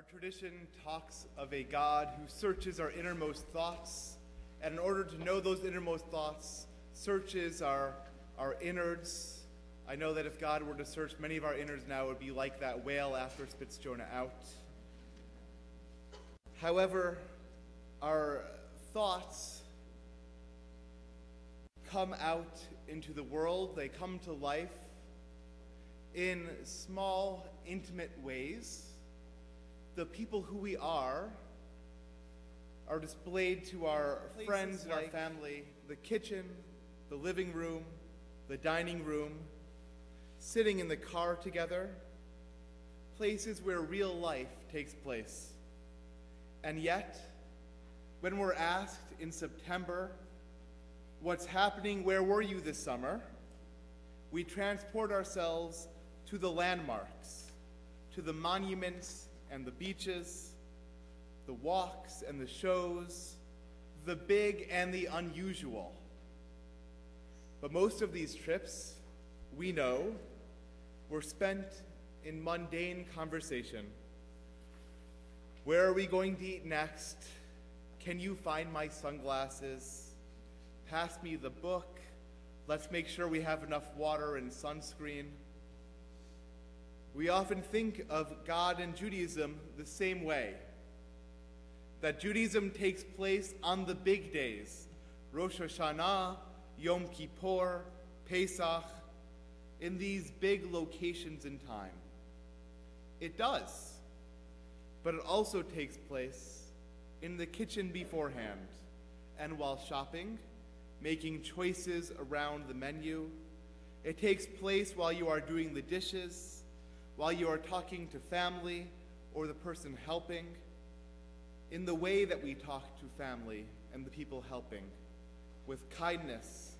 Our tradition talks of a God who searches our innermost thoughts, and in order to know those innermost thoughts, searches our, our innards. I know that if God were to search many of our innards now, it would be like that whale after it spits Jonah out. However, our thoughts come out into the world, they come to life in small, intimate ways the people who we are are displayed to our Places friends and like our family, the kitchen, the living room, the dining room, sitting in the car together, places where real life takes place. And yet, when we're asked in September, what's happening, where were you this summer? We transport ourselves to the landmarks, to the monuments and the beaches, the walks and the shows, the big and the unusual. But most of these trips, we know, were spent in mundane conversation. Where are we going to eat next? Can you find my sunglasses? Pass me the book. Let's make sure we have enough water and sunscreen. We often think of God and Judaism the same way that Judaism takes place on the big days Rosh Hashanah, Yom Kippur, Pesach, in these big locations in time. It does, but it also takes place in the kitchen beforehand and while shopping, making choices around the menu. It takes place while you are doing the dishes while you are talking to family or the person helping, in the way that we talk to family and the people helping, with kindness,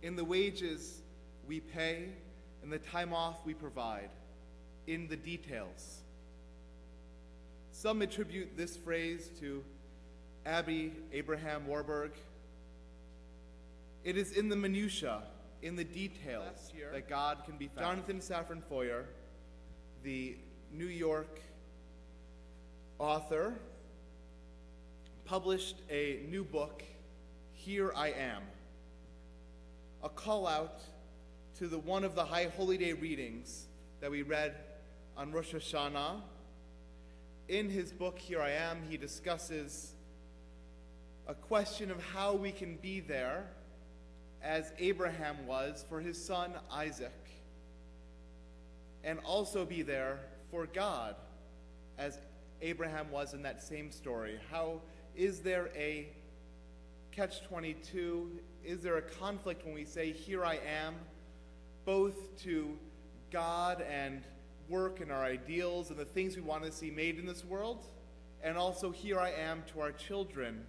in the wages we pay and the time off we provide, in the details. Some attribute this phrase to Aby Abraham Warburg. It is in the minutiae, in the details, that God can be found. Jonathan Safran Foer the New York author, published a new book, Here I Am, a call out to the one of the High Holy Day readings that we read on Rosh Hashanah. In his book, Here I Am, he discusses a question of how we can be there as Abraham was for his son Isaac and also be there for God, as Abraham was in that same story. How is there a catch 22? Is there a conflict when we say, Here I am, both to God and work and our ideals and the things we want to see made in this world, and also here I am to our children,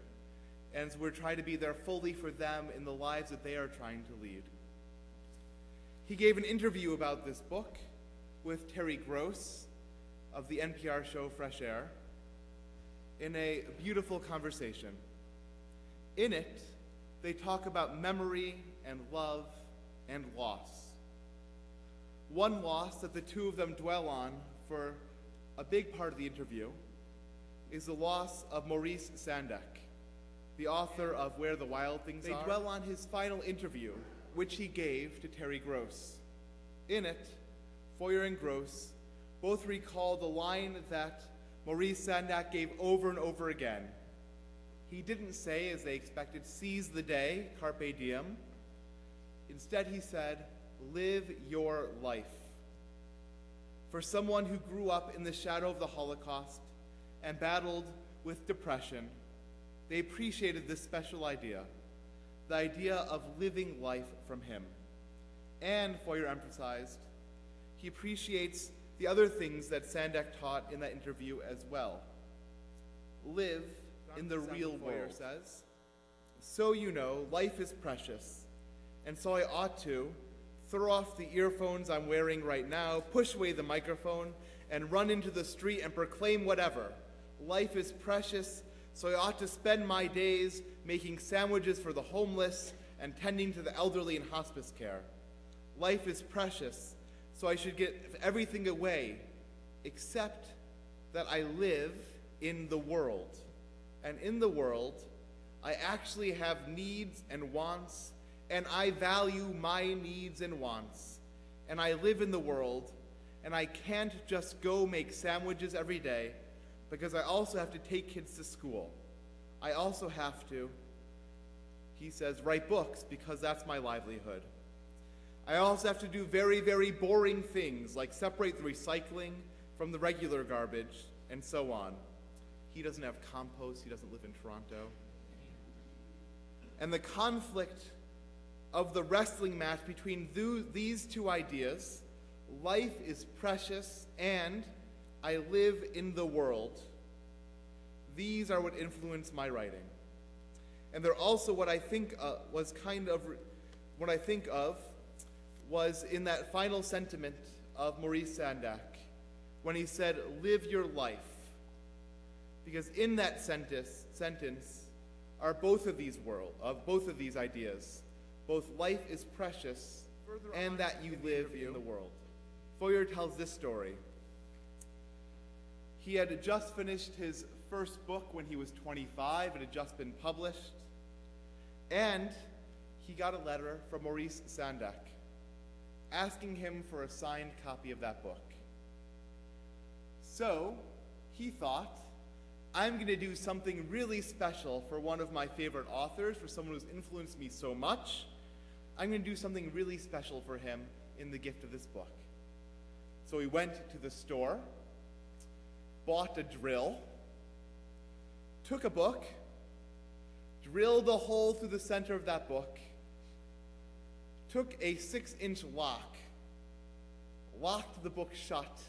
and we're trying to be there fully for them in the lives that they are trying to lead. He gave an interview about this book with Terry Gross of the NPR show Fresh Air in a beautiful conversation. In it, they talk about memory and love and loss. One loss that the two of them dwell on for a big part of the interview is the loss of Maurice Sendak, the author of Where the Wild Things they Are. They dwell on his final interview, which he gave to Terry Gross. In it, Foer and Gross both recall the line that Maurice Sendak gave over and over again. He didn't say, as they expected, seize the day, carpe diem. Instead, he said, live your life. For someone who grew up in the shadow of the Holocaust and battled with depression, they appreciated this special idea the idea of living life from him. And, Foer emphasized, he appreciates the other things that Sendak taught in that interview as well. Live in the real world, says. So you know, life is precious, and so I ought to throw off the earphones I'm wearing right now, push away the microphone, and run into the street and proclaim whatever. Life is precious, so I ought to spend my days making sandwiches for the homeless and tending to the elderly in hospice care. Life is precious, so I should get everything away except that I live in the world. And in the world, I actually have needs and wants, and I value my needs and wants. And I live in the world, and I can't just go make sandwiches every day because I also have to take kids to school. I also have to, he says, write books because that's my livelihood. I also have to do very, very boring things like separate the recycling from the regular garbage and so on. He doesn't have compost, he doesn't live in Toronto. And the conflict of the wrestling match between these two ideas life is precious and I live in the world. These are what influence my writing. And they're also what I think uh, was kind of what I think of was in that final sentiment of Maurice Sendak when he said, Live your life. Because in that sentence, sentence are both of these world of both of these ideas. Both life is precious Further and that you live in the world. Foer tells this story. He had just finished his first book when he was 25. It had just been published. And he got a letter from Maurice Sendak asking him for a signed copy of that book. So he thought, I'm going to do something really special for one of my favorite authors, for someone who's influenced me so much. I'm going to do something really special for him in the gift of this book. So he went to the store, bought a drill, took a book, drilled a hole through the center of that book, took a six inch lock, locked the book shut,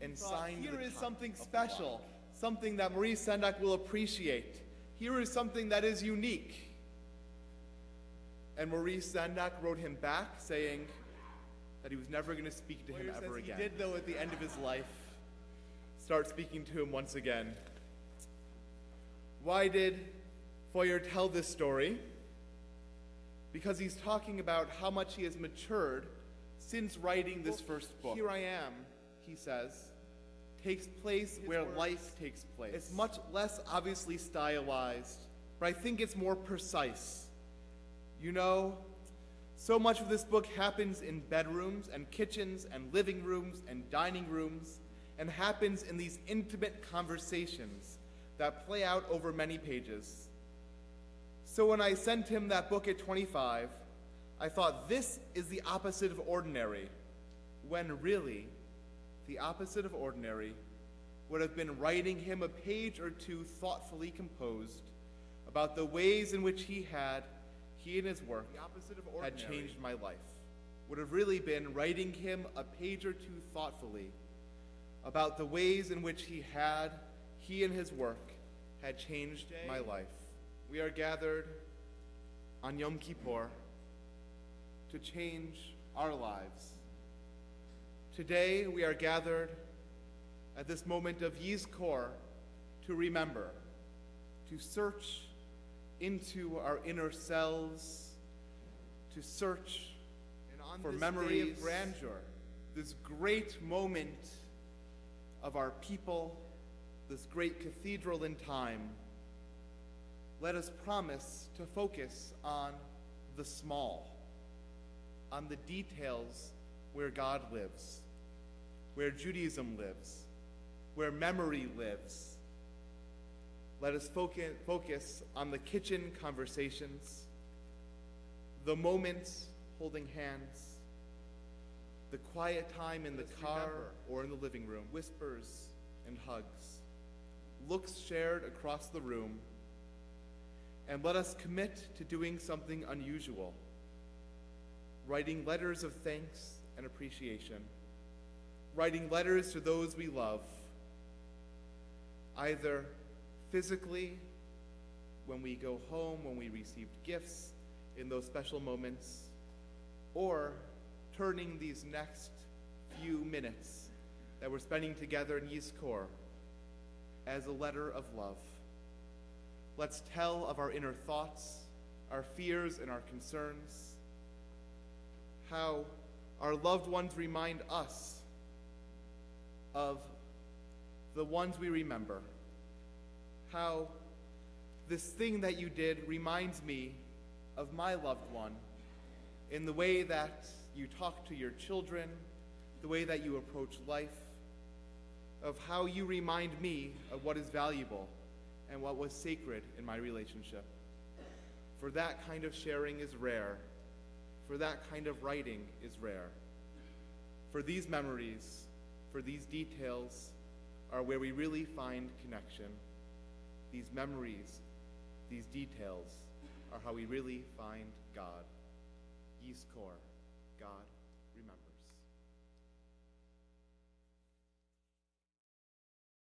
and signed Here is something special something that Maurice Sendak will appreciate. Here is something that is unique. And Maurice Sendak wrote him back saying that he was never going to speak to him ever again. He did, though, at the end of his life, start speaking to him once again. Why did Foer tell this story? Because he's talking about how much he has matured since writing this first book. Here I am, he says, takes place where words. life takes place. It's much less obviously stylized, but I think it's more precise. You know, so much of this book happens in bedrooms and kitchens and living rooms and dining rooms and happens in these intimate conversations that play out over many pages. So when I sent him that book at 25, I thought this is the opposite of ordinary, when really, the opposite of ordinary, would have been writing him a page or two thoughtfully composed about the ways in which he had, he and his work, had changed my life. Would have really been writing him a page or two thoughtfully about the ways in which he had, he and his work, had changed my life. We are gathered on Yom Kippur to change our lives Today we are gathered at this moment of Yizkor to remember, to search into our inner selves, to search for memories of grandeur, this great moment of our people, this great cathedral in time. Let us promise to focus on the small, on the details where God lives where Judaism lives, where memory lives. Let us focus on the kitchen conversations, the moments holding hands, the quiet time in the car or in the living room, whispers and hugs, looks shared across the room, and let us commit to doing something unusual, writing letters of thanks and appreciation writing letters to those we love, either physically, when we go home, when we received gifts in those special moments, or turning these next few minutes that we're spending together in East Yizkor as a letter of love. Let's tell of our inner thoughts, our fears, and our concerns, how our loved ones remind us of the ones we remember. How this thing that you did reminds me of my loved one in the way that you talk to your children, the way that you approach life, of how you remind me of what is valuable and what was sacred in my relationship. For that kind of sharing is rare. For that kind of writing is rare. For these memories, for these details, are where we really find connection. These memories, these details, are how we really find God. Yizkor, God, remember.